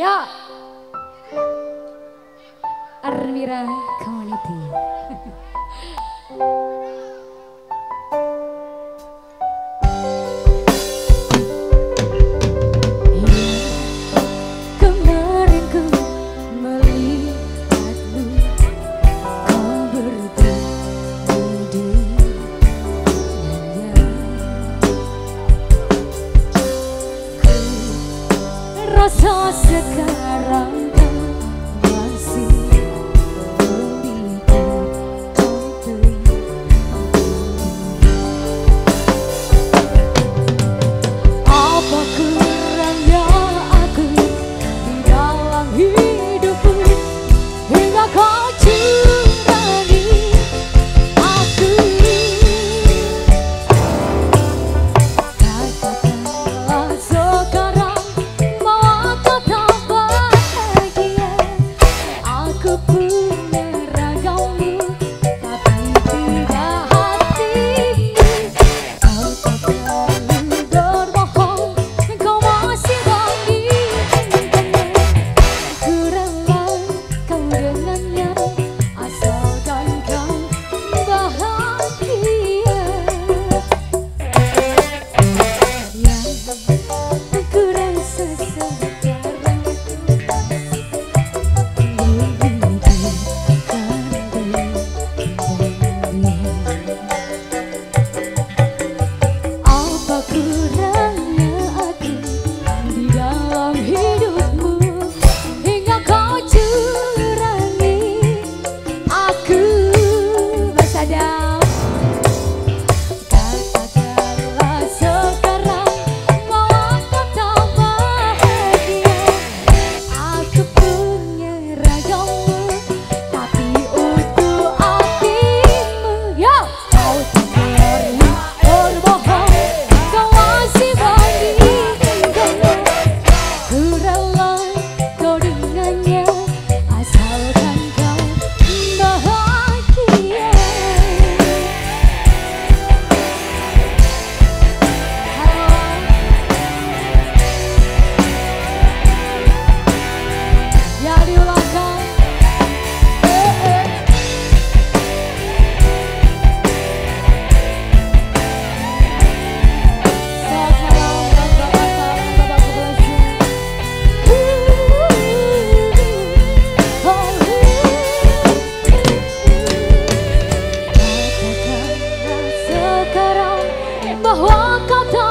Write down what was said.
Ya. Armira Community. Rasa sekarang bahwa kau